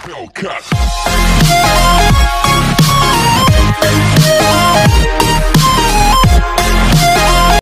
Hellcat.